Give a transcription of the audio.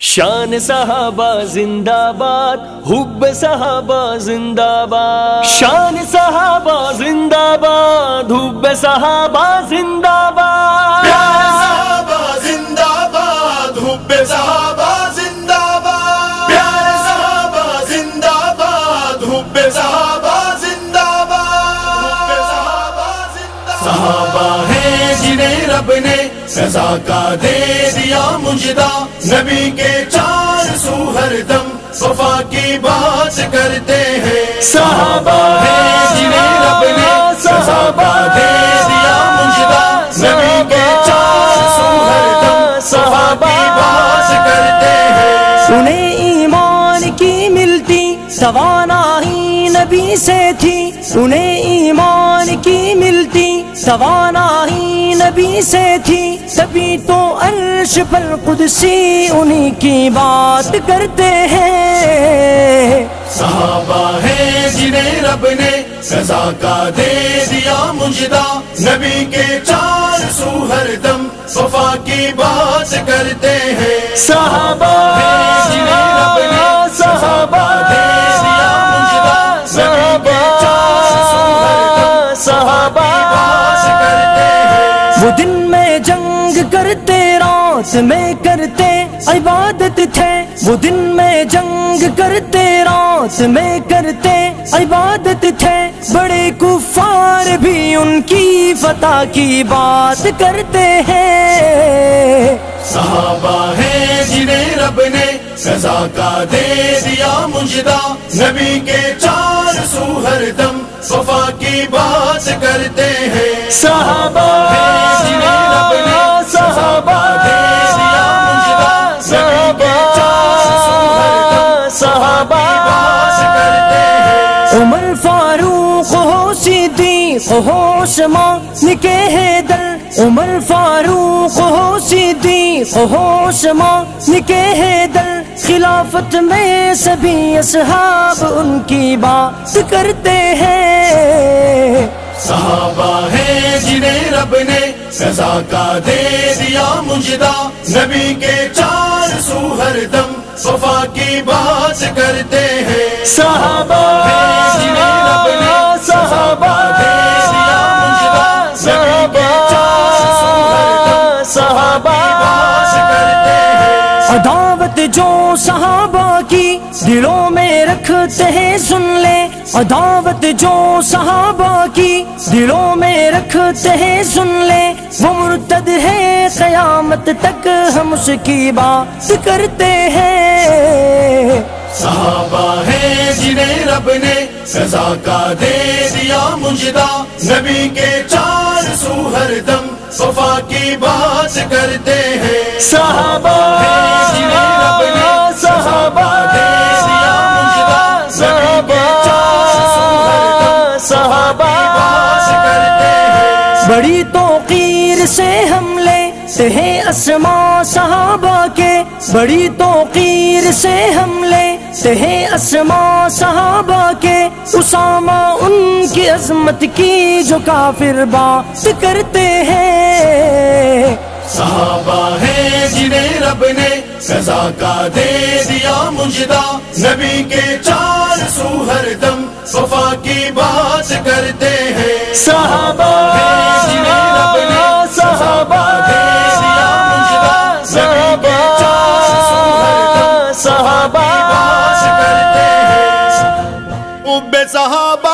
शान सहाबा जिंदाबाद हुब साहबा जिंदाबाद। शान सहाबा जिंदाबाद हुब सहाबा जिंदाबाद। सहाबा जिंदाबाद हुब्बे सहाबा जिंदाबाद। प्यारे सहाबा जिंदाबाद हुब्बे सहाबा जिंदाबाद। हुब्बे सहाबा जिंदाबाद। सहाबा है जिन्हें रब ने सजा का दे दिया मुजदा नबी के चार सू हरदम वफा की बात करते हैं। सहाबा है जिन्हें रब ने सजा का दे दिया मुजदा नबी के चार सू हरदम वफा की बात करते हैं। उन्हें ईमान की मिलती तवानाही नबी से थी। उन्हें ईमान की मिलती तवानाही नबी से थी तभी तो अर्श पर कुदसी उन्हीं की बात करते हैं। सहाबा है जिन्हें रब ने सजा का दे दिया मुजदा नबी के चार सू दम वफा की बात करते हैं। सहाबा वो दिन में जंग करते रात में करते इबादत थे वो दिन में जंग करते रात में करते इबादत थे बड़े कुफार भी उनकी फतह की बात करते हैं। सहाबा है जिन्हें रब ने सजा का दे दिया मुजदा। नबी के चार सू हरदम वफा की बात करते हैं। सहाबा है सिद्दीक हो उस्मान के हैदर उमर फारूक हो सिद्दीक हो उस्मान के हैदर खिलाफत में सभी असहाब उनकी बात करते हैं। सहाबा है जिन्हें रब ने सजा का दे दिया मुजदा। नबी के चार सू हरदम वफा की बात करते हैं। सहाबा है सहाबा की दिलों में रखते हैं सुन ले। अदावत जो सहाबा की दिलों में रखते हैं सुन ले। वो मुर्तद है कयामत तक हम उसकी बात करते हैं। सहाबा है जिन्हें रब ने सजा का दे दिया मुजदा। नबी के चार सू हरदम वफा की बात करते हैं। सहाबा है बड़ी तोकीर से हम लेते हैं असमा सहाबा के। बड़ी तोकीर से हम लेते हैं असमा सहाबा के। उसामा उनकी अजमत की जो काफिर बात करते हैं। सहाबा है जिन्हें रब ने सजा का दे दिया मुजदा। नबी के चार सू हरदम वफा की बात करते हैं। सहाबा हरदम